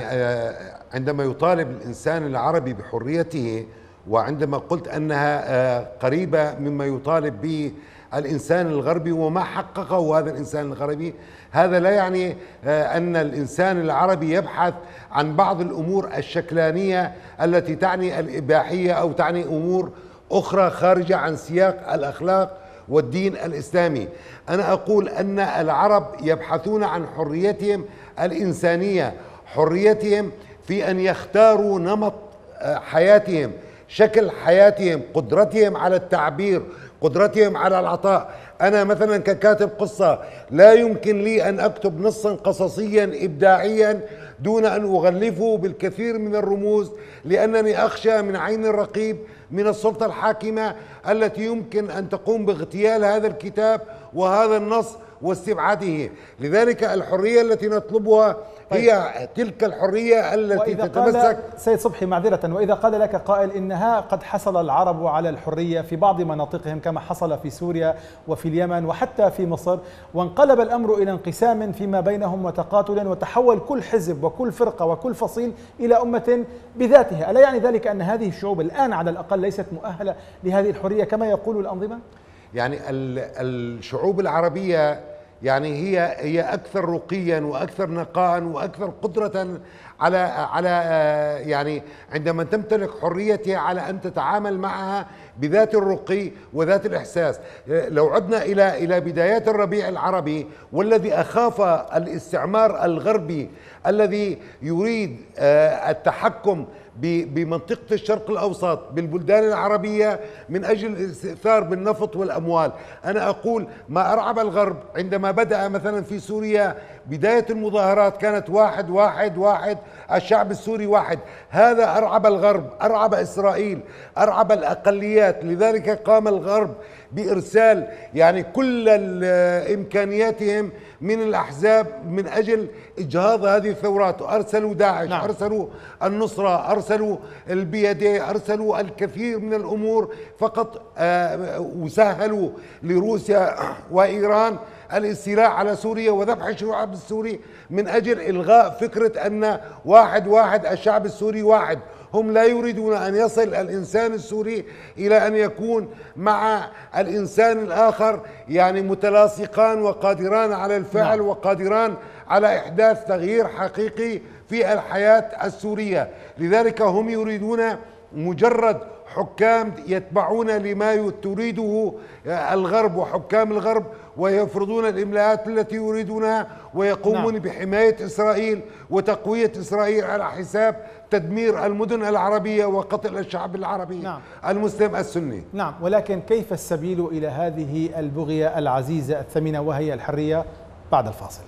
عندما يطالب الإنسان العربي بحريته وعندما قلت أنها قريبة مما يطالب به الإنسان الغربي وما حققه هذا الإنسان الغربي. هذا لا يعني آه، أن الإنسان العربي يبحث عن بعض الأمور الشكلانية التي تعني الإباحية أو تعني أمور أخرى خارجة عن سياق الأخلاق والدين الإسلامي. أنا أقول أن العرب يبحثون عن حريتهم الإنسانية حريتهم في أن يختاروا نمط آه، حياتهم شكل حياتهم قدرتهم على التعبير قدرتهم على العطاء. أنا مثلا ككاتب قصة لا يمكن لي أن أكتب نصا قصصيا إبداعيا دون أن أغلفه بالكثير من الرموز لأنني أخشى من عين الرقيب من السلطة الحاكمة التي يمكن أن تقوم باغتيال هذا الكتاب وهذا النص واستبعاده. لذلك الحرية التي نطلبها طيب. هي تلك الحرية التي تتمسك سيد صبحي معذرة وإذا قال لك قائل إنها قد حصل العرب على الحرية في بعض مناطقهم كما حصل في سوريا وفي اليمن وحتى في مصر وانقلب الأمر إلى انقسام فيما بينهم وتقاتل وتحول كل حزب وكل فرقة وكل فصيل إلى أمة بذاتها ألا يعني ذلك أن هذه الشعوب الآن على الأقل ليست مؤهلة لهذه الحرية كما يقول الأنظمة؟ يعني الشعوب العربية يعني هي هي أكثر رقيا وأكثر نقاء وأكثر قدرة على على يعني عندما تمتلك حريتها على أن تتعامل معها بذات الرقي وذات الإحساس. لو عدنا إلى إلى بدايات الربيع العربي والذي أخاف الاستعمار الغربي الذي يريد آه، التحكم بمنطقة الشرق الأوسط بالبلدان العربية من أجل الاستئثار بالنفط والأموال. أنا أقول ما أرعب الغرب عندما بدأ مثلا في سوريا بداية المظاهرات كانت واحد واحد واحد الشعب السوري واحد. هذا أرعب الغرب أرعب إسرائيل أرعب الأقليات. لذلك قام الغرب بإرسال يعني كل إمكانياتهم من الأحزاب من أجل إجهاض هذه الثورات. أرسلوا داعش نعم. أرسلوا النصرة أرسلوا البيدة أرسلوا الكثير من الأمور. فقط آه وسهلوا لروسيا وإيران الاستيلاء على سوريا وذبح الشعب السوري من أجل إلغاء فكرة أن واحد واحد الشعب السوري واحد. هم لا يريدون أن يصل الإنسان السوري إلى أن يكون مع الإنسان الآخر يعني متلاصقان وقادران على الفعل نعم. وقادران على إحداث تغيير حقيقي في الحياة السورية لذلك هم يريدون مجرد حكام يتبعون لما تريده الغرب وحكام الغرب ويفرضون الإملاءات التي يريدونها ويقومون نعم. بحماية إسرائيل وتقوية إسرائيل على حساب تدمير المدن العربية وقتل الشعب العربي نعم. المسلم السني نعم ولكن كيف السبيل إلى هذه البغية العزيزة الثمينة وهي الحرية بعد الفاصل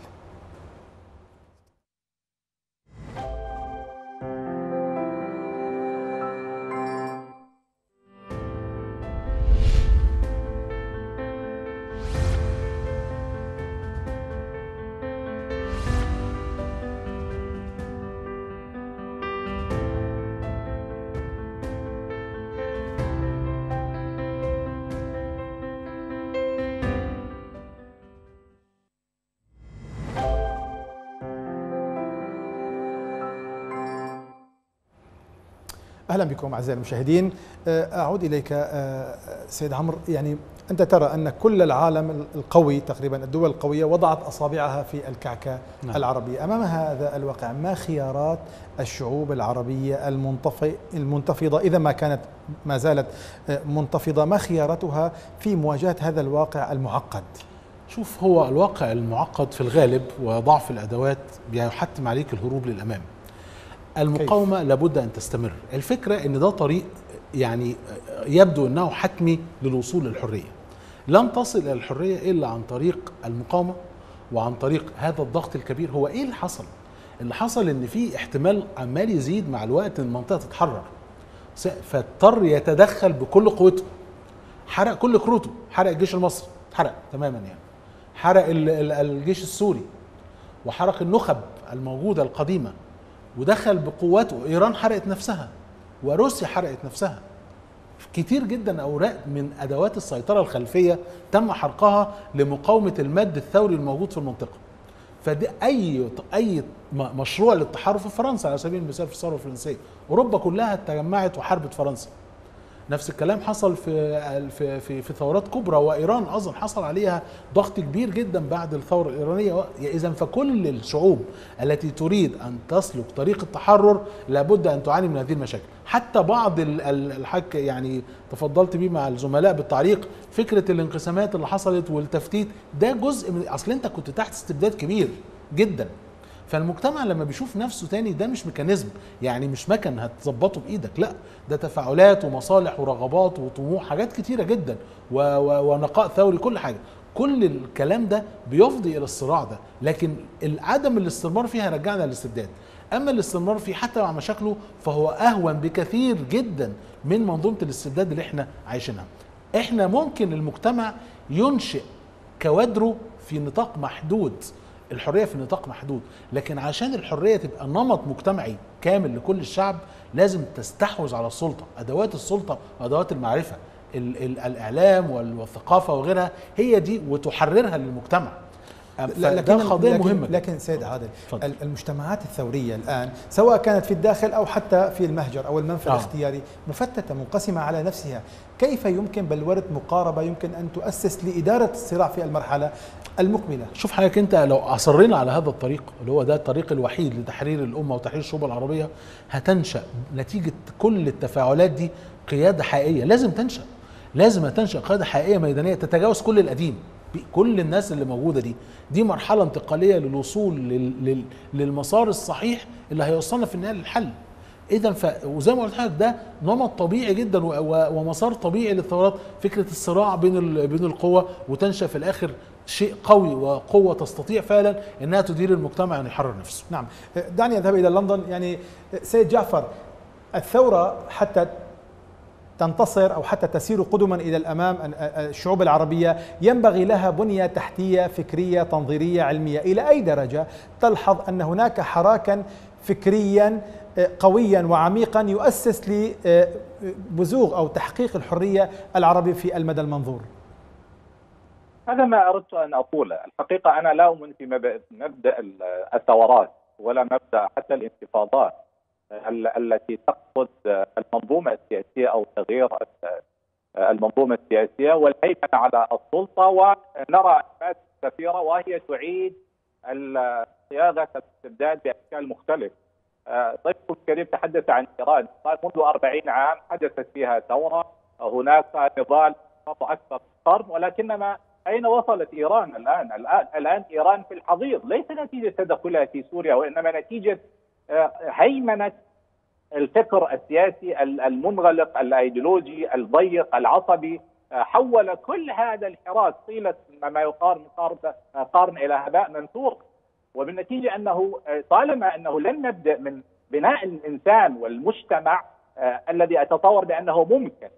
أهلا بكم أعزائي المشاهدين. آه، أعود إليك آه، سيد عمرو. يعني أنت ترى أن كل العالم القوي تقريبا الدول القوية وضعت أصابعها في الكعكة نعم. العربية. أمام هذا الواقع ما خيارات الشعوب العربية المنتفضه المنتفضة إذا ما كانت ما زالت آه، منتفضة ما خياراتها في مواجهة هذا الواقع المعقد؟ شوف هو الواقع المعقد في الغالب وضعف الأدوات بيحتم عليك الهروب للأمام. المقاومة كيف؟ لابد أن تستمر. الفكرة أن ده طريق يعني يبدو أنه حتمي للوصول للحرية. لن تصل إلى الحرية إلا عن طريق المقاومة وعن طريق هذا الضغط الكبير. هو إيه اللي حصل؟ اللي حصل إن في احتمال عمال يزيد مع الوقت إن المنطقة تتحرر. فاضطر يتدخل بكل قوته. حرق كل كروته. حرق الجيش المصري. اتحرق تماما يعني. حرق ال- ال- الجيش السوري. وحرق النخب الموجودة القديمة. ودخل بقواته إيران حرقت نفسها وروسيا حرقت نفسها. كتير جدا أوراق من أدوات السيطرة الخلفية تم حرقها لمقاومة المد الثوري الموجود في المنطقة. فدي أي أي مشروع للتحرر في فرنسا على سبيل المثال في الثورة الفرنسية. أوروبا كلها تجمعت وحاربت فرنسا. نفس الكلام حصل في في في, في ثورات كبرى وإيران أيضا حصل عليها ضغط كبير جدا بعد الثورة الإيرانية. اذا فكل الشعوب التي تريد أن تسلك طريق التحرر لابد أن تعاني من هذه المشاكل. حتى بعض ال- ال- الحك يعني تفضلت بيه مع الزملاء بالتعليق فكرة الانقسامات اللي حصلت والتفتيت ده جزء من أصل أنت كنت تحت استبداد كبير جدا. فالمجتمع لما بيشوف نفسه تاني ده مش ميكانيزم. يعني مش مكن هتظبطه بإيدك لا. ده تفاعلات ومصالح ورغبات وطموح حاجات كتيرة جدا. و و ونقاء ثوري كل حاجة. كل الكلام ده بيفضي إلى الصراع ده. لكن عدم الاستمرار فيه هيرجعنا للاستبداد. أما الاستمرار فيه حتى مع مشاكله فهو أهون بكثير جدا من منظومة الاستبداد اللي إحنا عايشينها. إحنا ممكن المجتمع ينشئ كوادره في نطاق محدود. الحرية في نطاق محدود لكن عشان الحرية تبقى نمط مجتمعي كامل لكل الشعب لازم تستحوذ على السلطة. أدوات السلطة وأدوات المعرفة ال ال الإعلام وال- والثقافة وغيرها هي دي وتحررها للمجتمع. لكن مهمة. لكن سيد عادل. ال- المجتمعات الثورية الآن سواء كانت في الداخل أو حتى في المهجر أو المنفى آه. الاختياري مفتتة منقسمة على نفسها. كيف يمكن بل مقاربة يمكن أن تؤسس لإدارة الصراع في المرحلة؟ المقبله شوف حضرتك أنت لو أصرينا على هذا الطريق اللي هو ده الطريق الوحيد لتحرير الأمة وتحرير الشعوب العربية هتنشأ نتيجة كل التفاعلات دي قيادة حقيقية. لازم تنشأ. لازم تنشأ قيادة حقيقية ميدانية تتجاوز كل القديم كل الناس اللي موجودة دي. دي مرحلة انتقالية للوصول لل... لل... للمسار الصحيح اللي هيوصلنا في النهاية للحل. اذا ف... وزي ما قلت لحضرتك ده نمط طبيعي جدا و... و... ومسار طبيعي للثورات. فكرة الصراع بين ال... بين القوى وتنشأ في الآخر شيء قوي وقوة تستطيع فعلا إنها تدير المجتمع أن يحرر نفسه. نعم. دعني أذهب إلى لندن. يعني سيد جعفر الثورة حتى تنتصر أو حتى تسير قدما إلى الأمام الشعوب العربية ينبغي لها بنية تحتية فكرية تنظيرية علمية. إلى أي درجة؟ تلحظ أن هناك حراكا فكريا قويا وعميقا يؤسس لبزوغ أو تحقيق الحرية العربيه في المدى المنظور. هذا ما أردت أن أقوله، الحقيقة أنا لا أؤمن في مبدا الثورات ولا مبدأ حتى الانتفاضات التي تقصد المنظومة السياسية أو تغيير المنظومة السياسية والهيمنه على السلطة. ونرى انماط كثيرة وهي تعيد صياغة الاستبداد بأشكال مختلفة. ضيفكم الكريم تحدث عن إيران، قال منذ 40 عام حدثت فيها ثورة، هناك نضال أكثر قرن ولكنما أين وصلت إيران الآن؟ الان الآن إيران في الحضيض. ليس نتيجة تدخلها في سوريا وإنما نتيجة هيمنة الفكر السياسي المنغلق الأيديولوجي الضيق العصبي. حول كل هذا الحراك طيلة ما يقارن قارن إلى هباء منثور. وبالنتيجه أنه طالما أنه لم نبدأ من بناء الإنسان والمجتمع الذي اتصور بأنه ممكن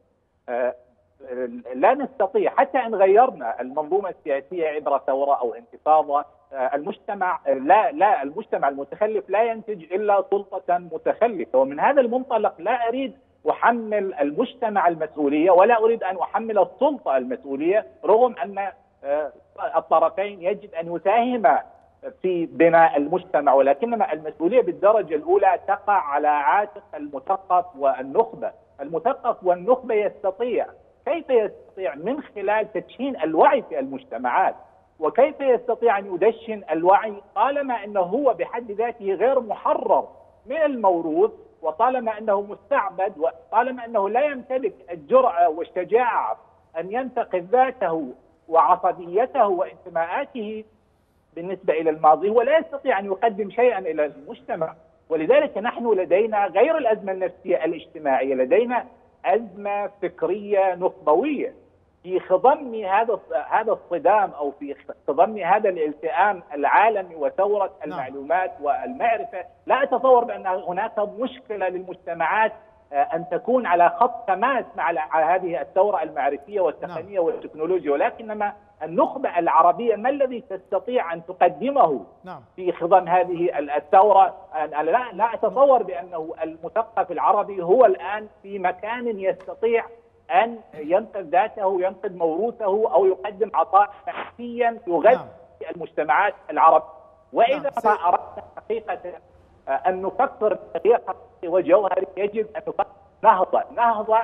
لا نستطيع حتى إن غيرنا المنظومة السياسية عبر ثورة أو انتفاضة المجتمع لا لا المجتمع المتخلف لا ينتج إلا سلطة متخلفة. ومن هذا المنطلق لا أريد أحمل المجتمع المسؤولية ولا أريد أن أحمل السلطة المسؤولية رغم أن الطرفين يجب أن يساهما في بناء المجتمع. ولكنما المسؤولية بالدرجة الأولى تقع على عاتق المثقف والنخبة، المثقف والنخبة يستطيع كيف يستطيع من خلال تدشين الوعي في المجتمعات وكيف يستطيع أن يدشن الوعي طالما أنه هو بحد ذاته غير محرر من الموروث وطالما أنه مستعبد وطالما أنه لا يمتلك الجرأة والشجاعة أن ينتقد ذاته وعصبيته وانتماءاته بالنسبة إلى الماضي ولا يستطيع أن يقدم شيئا إلى المجتمع. ولذلك نحن لدينا غير الأزمة النفسية الاجتماعية لدينا أزمة فكرية نخبوية. في خضم هذا هذا الصدام أو في خضم هذا الالتئام العالمي وثورة المعلومات والمعرفة لا أتصور بأن هناك مشكلة للمجتمعات أن تكون على خط تماس مع هذه الثورة المعرفية والتقنية نعم. والتكنولوجيا ولكنما النخبه العربية ما الذي تستطيع أن تقدمه نعم. في خضم هذه الثورة أنا لا لا أتصور بأنه المثقف العربي هو الآن في مكان يستطيع أن ينقذ ذاته ينقذ موروثه أو يقدم عطاء نفسيا يغذي نعم. المجتمعات العربية وإذا نعم. ما أردنا حقيقة أن نفكر بتغيير حقيقي وجوهري يجب أن نفكر نهضة، نهضة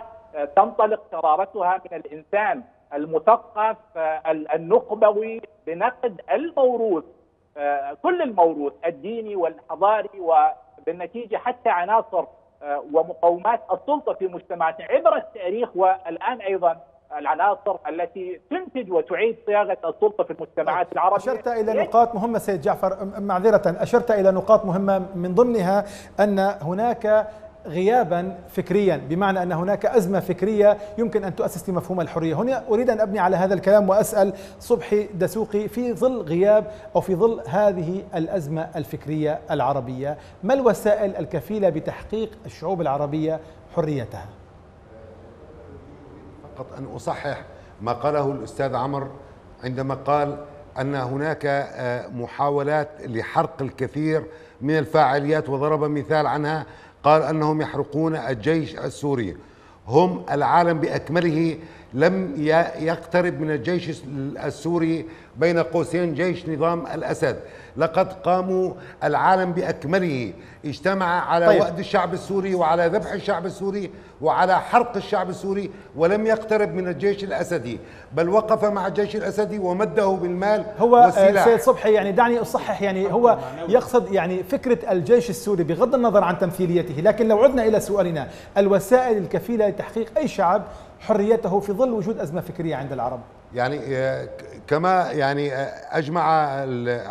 تنطلق شرارتها من الإنسان المثقف النخبوي بنقد الموروث كل الموروث الديني والحضاري وبالنتيجة حتى عناصر ومقومات السلطة في مجتمعاتنا. عبر التاريخ والآن أيضا العناصر التي تنتج وتعيد صياغة السلطة في المجتمعات طيب. العربية أشرت إلى نقاط مهمة سيد جعفر معذرة أشرت إلى نقاط مهمة من ضمنها أن هناك غيابا فكريا بمعنى أن هناك أزمة فكرية يمكن أن تؤسس لمفهوم الحرية، هنا أريد أن أبني على هذا الكلام وأسأل صبحي دسوقي في ظل غياب أو في ظل هذه الأزمة الفكرية العربية، ما الوسائل الكفيلة بتحقيق الشعوب العربية حريتها؟ فقط أن أصحح ما قاله الأستاذ عمر عندما قال أن هناك محاولات لحرق الكثير من الفاعليات وضرب مثال عنها قال أنهم يحرقون الجيش السوري. هم العالم بأكمله لم يقترب من الجيش السوري بين قوسين جيش نظام الأسد. لقد قاموا العالم بأكمله. اجتمع على طيب. وأد الشعب السوري وعلى ذبح الشعب السوري وعلى حرق الشعب السوري ولم يقترب من الجيش الأسدي. بل وقف مع الجيش الأسدي ومده بالمال هو والسلاح. سيد صبحي يعني دعني أصحح يعني هو يقصد يعني فكرة الجيش السوري بغض النظر عن تمثيليته. لكن لو عدنا إلى سؤالنا الوسائل الكفيلة لتحقيق أي شعب حريته في ظل وجود أزمة فكرية عند العرب؟ يعني كما يعني أجمع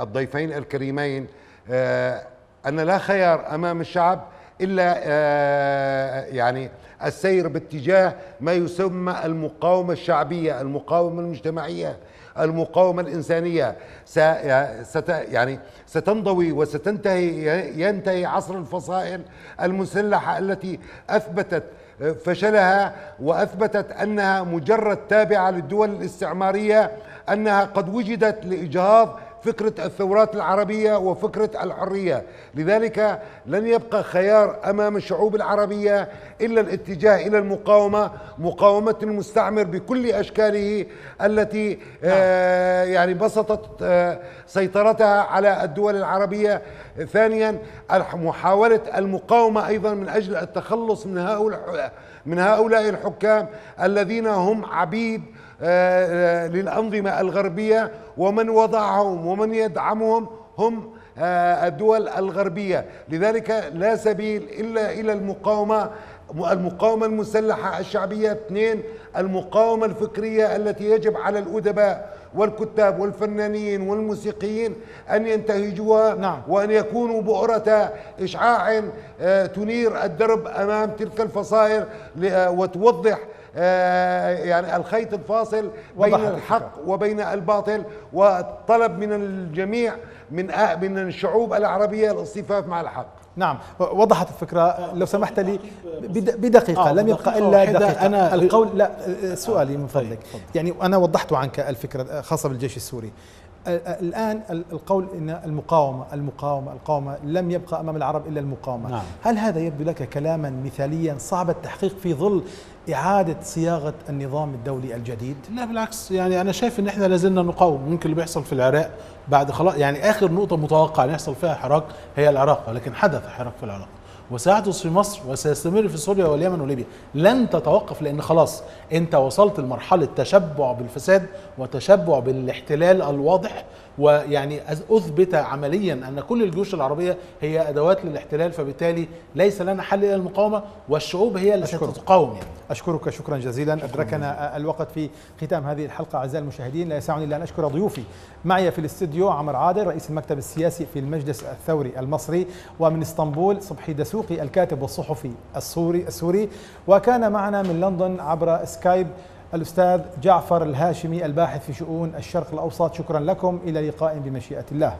الضيفين الكريمين أن لا خيار أمام الشعب إلا يعني السير باتجاه ما يسمى المقاومة الشعبية، المقاومة المجتمعية، المقاومة الإنسانية. ست يعني ستنضوي وستنتهي ينتهي عصر الفصائل المسلحة التي أثبتت فشلها وأثبتت أنها مجرد تابعة للدول الاستعمارية أنها قد وجدت لإجهاض فكرة الثورات العربية وفكرة الحرية. لذلك لن يبقى خيار أمام الشعوب العربية إلا الاتجاه إلى المقاومة مقاومة المستعمر بكل أشكاله التي آه يعني بسطت آه سيطرتها على الدول العربية. ثانيا محاولة المقاومة أيضا من أجل التخلص من هؤلاء من هؤلاء الحكام الذين هم عبيد للأنظمة الغربية ومن وضعهم ومن يدعمهم هم الدول الغربية لذلك لا سبيل إلا إلى المقاومة المقاومة المسلحة الشعبية اثنين المقاومة الفكرية التي يجب على الأدباء والكتاب والفنانين والموسيقيين أن ينتهجوها نعم. وأن يكونوا بؤرة إشعاع تنير الدرب أمام تلك الفصائل وتوضح يعني الخيط الفاصل بين الحق وبين الباطل وطلب من الجميع من من الشعوب العربية الاصطفاف مع الحق. نعم وضحت الفكرة. لو سمحت لي بدقيقة آه لم يبقى إلا دقيقة. أنا القول لا سؤالي من فضلك. يعني أنا وضحت عنك الفكرة خاصة بالجيش السوري. الآن القول إن المقاومة المقاومة القاومة لم يبقى أمام العرب إلا المقاومة. نعم. هل هذا يبدو لك كلاما مثاليا صعب التحقيق في ظل إعادة صياغة النظام الدولي الجديد؟ لا بالعكس. يعني أنا شايف إن إحنا لازلنا نقاوم. ممكن اللي بيحصل في العراق بعد خلاص يعني آخر نقطة متوقع أن يحصل فيها حراك هي العراق ولكن حدث حراك في العراق. وسيحدث في مصر وسيستمر في سوريا واليمن وليبيا. لن تتوقف لأن خلاص أنت وصلت لمرحلة تشبع بالفساد وتشبع بالاحتلال الواضح ويعني أثبت عمليا أن كل الجيوش العربية هي أدوات للاحتلال فبالتالي ليس لنا حل الا المقاومة والشعوب هي التي ستقاوم يعني. أشكرك شكرا جزيلا. شكرا. أدركنا الوقت في ختام هذه الحلقة. أعزائي المشاهدين لا يسعني إلا أن أشكر ضيوفي معي في الاستديو عمر عادل رئيس المكتب السياسي في المجلس الثوري المصري ومن إسطنبول صبحي دسوقي الكاتب والصحفي السوري السوري. وكان معنا من لندن عبر سكايب الأستاذ جعفر الهاشمي الباحث في شؤون الشرق الأوسط شكرا لكم. إلى لقاء بمشيئة الله.